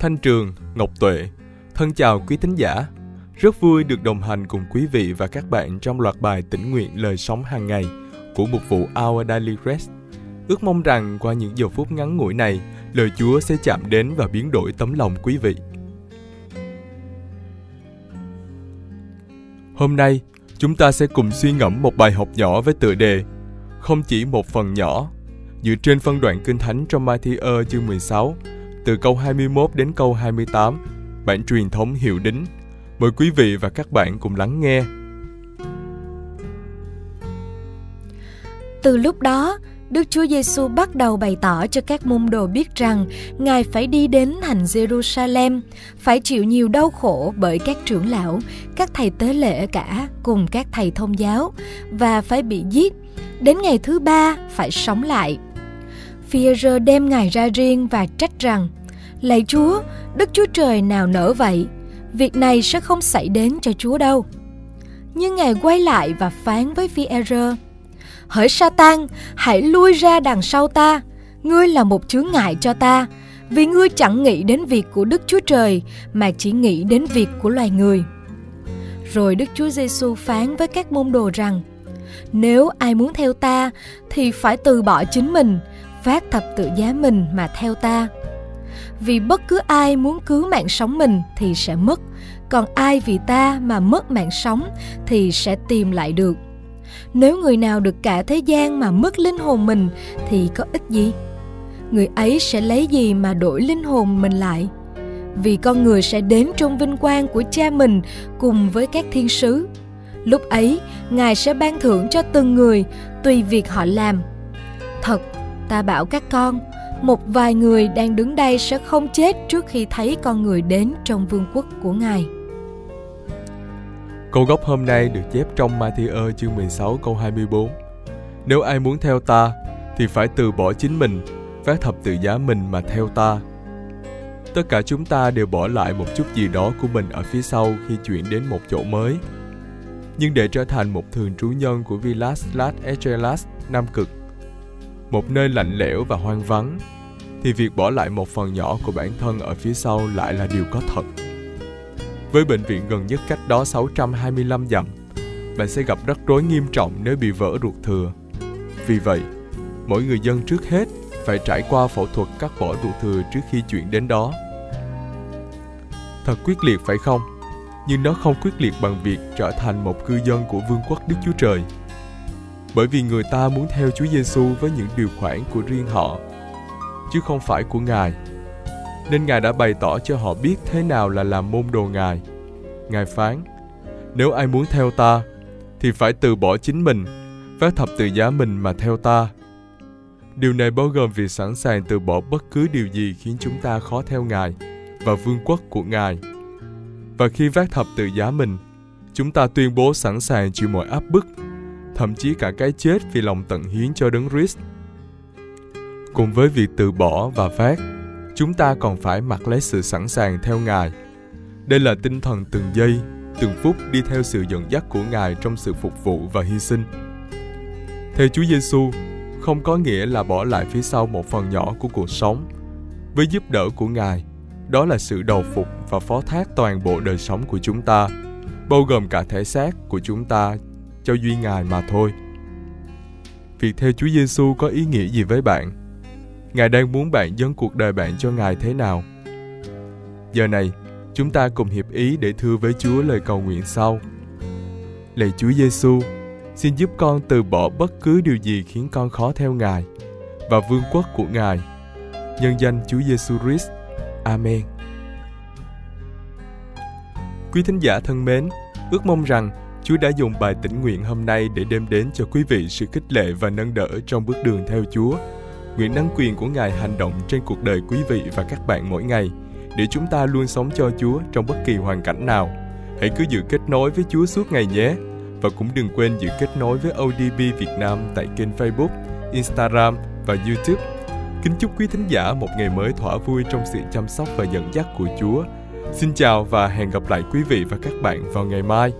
Thanh Trường, Ngọc Tuệ, thân chào quý thính giả. Rất vui được đồng hành cùng quý vị và các bạn trong loạt bài tỉnh nguyện lời sống hàng ngày của mục vụ Our Daily Rest. Ước mong rằng qua những giờ phút ngắn ngủi này, lời Chúa sẽ chạm đến và biến đổi tấm lòng quý vị. Hôm nay, chúng ta sẽ cùng suy ngẫm một bài học nhỏ với tựa đề Không chỉ một phần nhỏ, dựa trên phân đoạn Kinh Thánh trong Matthew chương 16, từ câu 21 đến câu 28, bản truyền thống hiệu đính. Mời quý vị và các bạn cùng lắng nghe. Từ lúc đó, Đức Chúa Giêsu bắt đầu bày tỏ cho các môn đồ biết rằng Ngài phải đi đến thành Jerusalem, phải chịu nhiều đau khổ bởi các trưởng lão, các thầy tế lễ cả cùng các thầy thông giáo và phải bị giết. Đến ngày thứ ba phải sống lại. Phi-e-rơ đem Ngài ra riêng và trách rằng Lạy Chúa, Đức Chúa Trời nào nỡ vậy? Việc này sẽ không xảy đến cho Chúa đâu. Nhưng Ngài quay lại và phán với Phi-e-rơ hỡi Satan, hãy lui ra đằng sau ta, ngươi là một chướng ngại cho ta, vì ngươi chẳng nghĩ đến việc của Đức Chúa Trời mà chỉ nghĩ đến việc của loài người. Rồi Đức Chúa Giêsu phán với các môn đồ rằng: Nếu ai muốn theo ta thì phải từ bỏ chính mình, phát thập tự giá mình mà theo ta. Vì bất cứ ai muốn cứu mạng sống mình thì sẽ mất, còn ai vì ta mà mất mạng sống thì sẽ tìm lại được. Nếu người nào được cả thế gian mà mất linh hồn mình thì có ích gì? Người ấy sẽ lấy gì mà đổi linh hồn mình lại? Vì con người sẽ đến trong vinh quang của cha mình cùng với các thiên sứ. Lúc ấy ngài sẽ ban thưởng cho từng người tùy việc họ làm. Thật ta bảo các con một vài người đang đứng đây sẽ không chết trước khi thấy con người đến trong vương quốc của ngài Câu gốc hôm nay được chép trong Matthew chương 16 câu 24. Nếu ai muốn theo ta, thì phải từ bỏ chính mình, phát thập tự giá mình mà theo ta. Tất cả chúng ta đều bỏ lại một chút gì đó của mình ở phía sau khi chuyển đến một chỗ mới. Nhưng để trở thành một thường trú nhân của Villas Las Estrellas, Nam Cực, một nơi lạnh lẽo và hoang vắng, thì việc bỏ lại một phần nhỏ của bản thân ở phía sau lại là điều có thật. Với bệnh viện gần nhất cách đó 625 dặm, bạn sẽ gặp rắc rối nghiêm trọng nếu bị vỡ ruột thừa. Vì vậy, mỗi người dân trước hết phải trải qua phẫu thuật cắt bỏ ruột thừa trước khi chuyển đến đó. Thật quyết liệt phải không? Nhưng nó không quyết liệt bằng việc trở thành một cư dân của vương quốc Đức Chúa Trời. Bởi vì người ta muốn theo Chúa Giêsu với những điều khoản của riêng họ, chứ không phải của Ngài nên Ngài đã bày tỏ cho họ biết thế nào là làm môn đồ Ngài. Ngài phán, nếu ai muốn theo ta, thì phải từ bỏ chính mình, vác thập tự giá mình mà theo ta. Điều này bao gồm việc sẵn sàng từ bỏ bất cứ điều gì khiến chúng ta khó theo Ngài và vương quốc của Ngài. Và khi vác thập tự giá mình, chúng ta tuyên bố sẵn sàng chịu mọi áp bức, thậm chí cả cái chết vì lòng tận hiến cho đấng Christ. Cùng với việc từ bỏ và phát, chúng ta còn phải mặc lấy sự sẵn sàng theo Ngài. Đây là tinh thần từng giây, từng phút đi theo sự dẫn dắt của Ngài trong sự phục vụ và hy sinh. Theo Chúa Giêsu, không có nghĩa là bỏ lại phía sau một phần nhỏ của cuộc sống. Với giúp đỡ của Ngài, đó là sự đầu phục và phó thác toàn bộ đời sống của chúng ta, bao gồm cả thể xác của chúng ta cho duy Ngài mà thôi. Việc theo Chúa Giêsu có ý nghĩa gì với bạn? Ngài đang muốn bạn dâng cuộc đời bạn cho Ngài thế nào. Giờ này, chúng ta cùng hiệp ý để thưa với Chúa lời cầu nguyện sau. Lạy Chúa Giêsu, xin giúp con từ bỏ bất cứ điều gì khiến con khó theo Ngài và vương quốc của Ngài. Nhân danh Chúa Giêsu Christ. Amen. Quý thính giả thân mến, ước mong rằng Chúa đã dùng bài tĩnh nguyện hôm nay để đem đến cho quý vị sự khích lệ và nâng đỡ trong bước đường theo Chúa nguyện năng quyền của Ngài hành động trên cuộc đời quý vị và các bạn mỗi ngày, để chúng ta luôn sống cho Chúa trong bất kỳ hoàn cảnh nào. Hãy cứ giữ kết nối với Chúa suốt ngày nhé. Và cũng đừng quên giữ kết nối với ODB Việt Nam tại kênh Facebook, Instagram và YouTube. Kính chúc quý thính giả một ngày mới thỏa vui trong sự chăm sóc và dẫn dắt của Chúa. Xin chào và hẹn gặp lại quý vị và các bạn vào ngày mai.